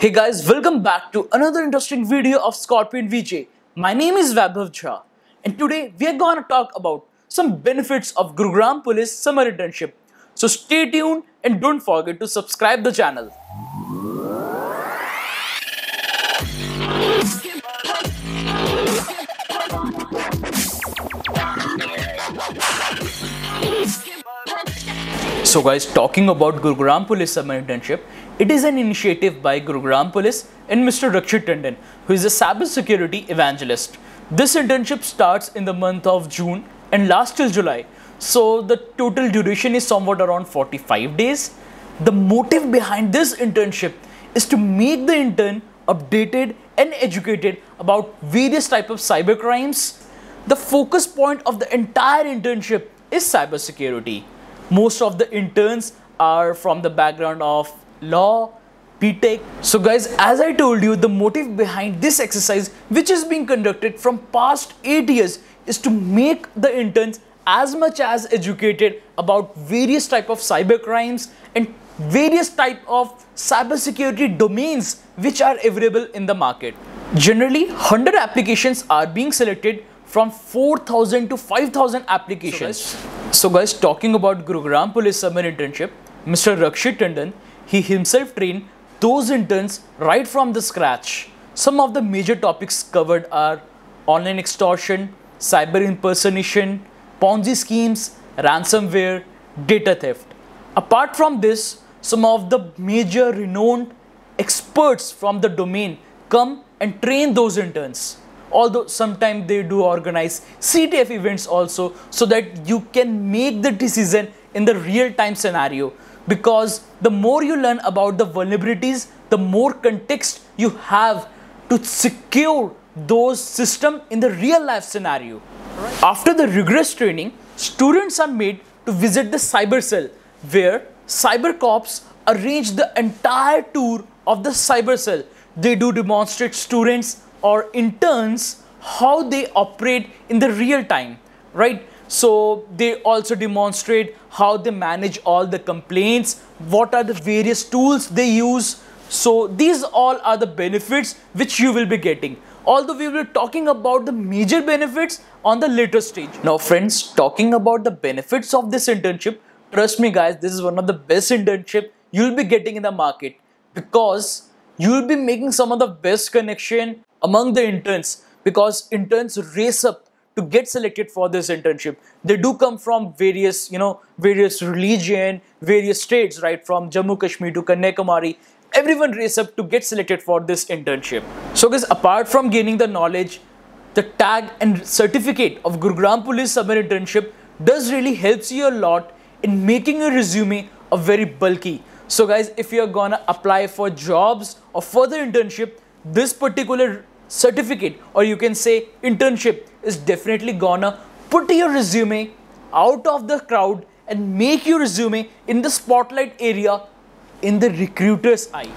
Hey guys, welcome back to another interesting video of Scorpion VJ. My name is Vaibhav Jha and today we are gonna talk about some benefits of Gurugram Police summer internship. So stay tuned and don't forget to subscribe the channel. So guys, talking about Gurugram Police Summer Internship, it is an initiative by Gurugram Police and Mr. Rakshit Tandon, who is a cybersecurity evangelist. This internship starts in the month of June and lasts till July. So the total duration is somewhat around 45 days. The motive behind this internship is to make the intern updated and educated about various type of cyber crimes. The focus point of the entire internship is cybersecurity most of the interns are from the background of law BTech. So guys, as I told you, the motive behind this exercise, which is being conducted from past 8 years, is to make the interns as much as educated about various type of cyber crimes and various type of cybersecurity domains which are available in the market. Generally, 100 applications are being selected from 4000 to 5000 applications. So guys, so guys, talking about Gurugram Police Summer Internship, Mr. Rakshit Tandon, he himself trained those interns right from the scratch. Some of the major topics covered are online extortion, cyber impersonation, Ponzi schemes, ransomware, data theft. Apart from this, some of the major renowned experts from the domain come and train those interns although sometimes they do organize CTF events also so that you can make the decision in the real time scenario because the more you learn about the vulnerabilities the more context you have to secure those system in the real life scenario after the rigorous training students are made to visit the cyber cell where cyber cops arrange the entire tour of the cyber cell they do demonstrate students or interns how they operate in the real time, right? So they also demonstrate how they manage all the complaints, what are the various tools they use. So these all are the benefits which you will be getting. Although we will be talking about the major benefits on the later stage. Now friends, talking about the benefits of this internship, trust me guys, this is one of the best internship you'll be getting in the market because you'll be making some of the best connection among the interns because interns race up to get selected for this internship. They do come from various you know various religion various states right from jammu kashmir to kanyakumari. Everyone race up to get selected for this internship. So guys apart from gaining the knowledge the tag and certificate of gurugram police summer internship does really helps you a lot in making your resume a very bulky. So guys if you're gonna apply for jobs or further internship this particular certificate or you can say internship is definitely gonna put your resume out of the crowd and make your resume in the spotlight area in the recruiter's eye.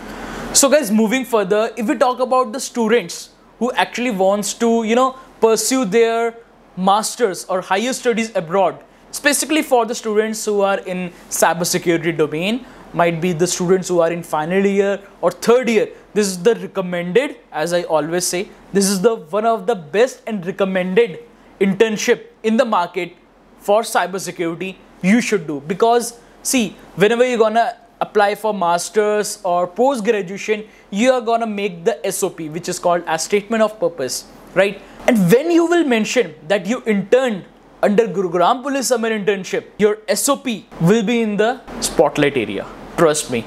So guys moving further if we talk about the students who actually wants to you know pursue their masters or higher studies abroad specifically for the students who are in cybersecurity domain might be the students who are in final year or third year. This is the recommended as i always say this is the one of the best and recommended internship in the market for cybersecurity you should do. Because see whenever you're gonna apply for masters or post graduation you are gonna make the sop which is called as statement of purpose right? And when you will mention that you interned under Gurugram Police Summer Internship, your SOP will be in the spotlight area. Trust me.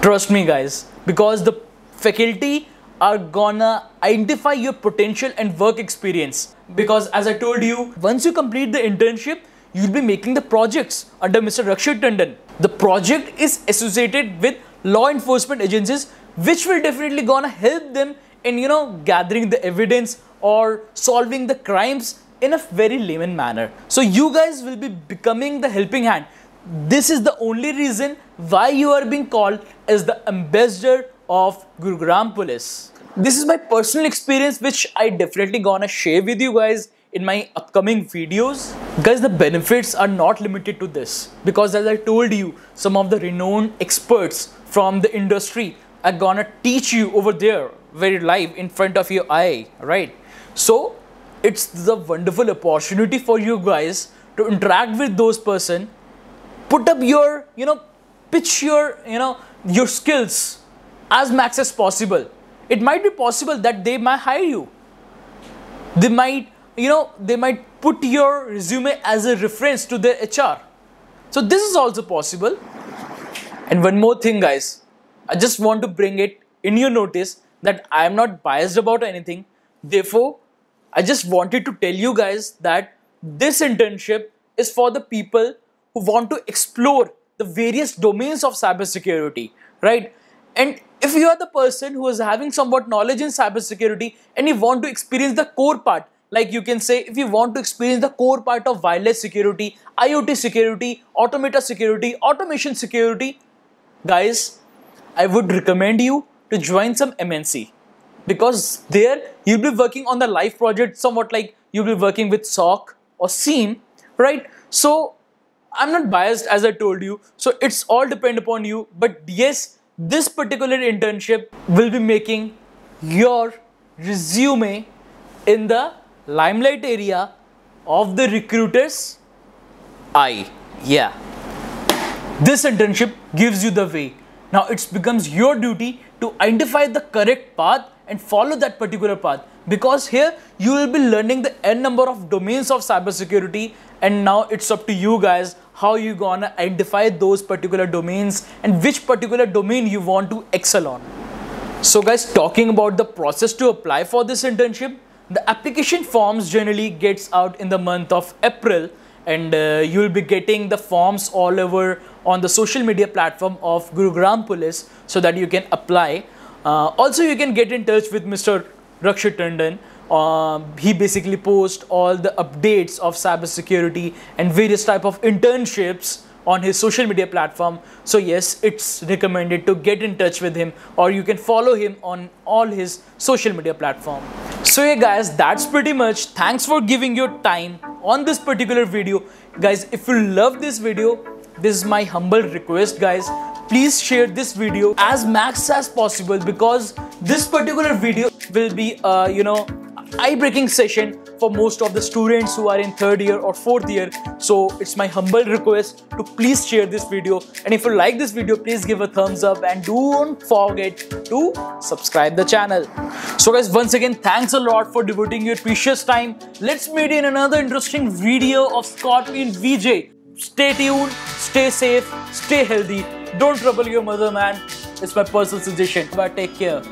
Trust me, guys, because the faculty are gonna identify your potential and work experience. Because as I told you, once you complete the internship, you'll be making the projects under Mr. Rakshit Tandon. The project is associated with law enforcement agencies, which will definitely gonna help them in you know gathering the evidence or solving the crimes in a very layman manner. So you guys will be becoming the helping hand this is the only reason why you are being called as the ambassador of Gurugram Police. This is my personal experience which I definitely gonna share with you guys in my upcoming videos. Guys, the benefits are not limited to this because as I told you, some of the renowned experts from the industry are gonna teach you over there very live in front of your eye right so it's the wonderful opportunity for you guys to interact with those person put up your you know pitch your you know your skills as max as possible. It might be possible that they might hire you. They might you know they might put your resume as a reference to their hr so this is also possible. And one more thing guys. I just want to bring it in your notice that i am not biased about anything. Therefore i just wanted to tell you guys that this internship is for the people who want to explore the various domains of cybersecurity right and if you are the person who is having somewhat knowledge in cybersecurity and you want to experience the core part, like you can say, if you want to experience the core part of wireless security, IoT security, automata security, automation security, guys, I would recommend you to join some MNC because there you'll be working on the live project somewhat like you'll be working with SOC or SIEM, right? So I'm not biased as I told you. So it's all depend upon you. But yes, this particular internship will be making your resume in the limelight area of the recruiter's eye. Yeah. This internship gives you the way. Now it becomes your duty to identify the correct path and follow that particular path because here you will be learning the n number of domains of cybersecurity and now it's up to you guys how you gonna identify those particular domains and which particular domain you want to excel on. So guys, talking about the process to apply for this internship, the application forms generally gets out in the month of April and uh, you'll be getting the forms all over on the social media platform of Gurugram Police so that you can apply. Uh, also, you can get in touch with Mr. Rakshit Tandon um, he basically posts all the updates of cybersecurity and various type of internships on his social media platform. So yes it's recommended to get in touch with him or you can follow him on all his social media platform. So yeah guys that's pretty much. Thanks for giving your time on this particular video. Guys if you love this video this is my humble request guys please share this video as max as possible because this particular video will be uh, you know eye-breaking session for most of the students who are in third year or fourth year. So it's my humble request to please share this video. And if you like this video please give a thumbs up and don't forget to subscribe the channel. So guys once again thanks a lot for devoting your precious time. Let's meet in another interesting video of scorpion vj stay tuned stay safe stay healthy don't trouble your mother man. It's my personal suggestion. But take care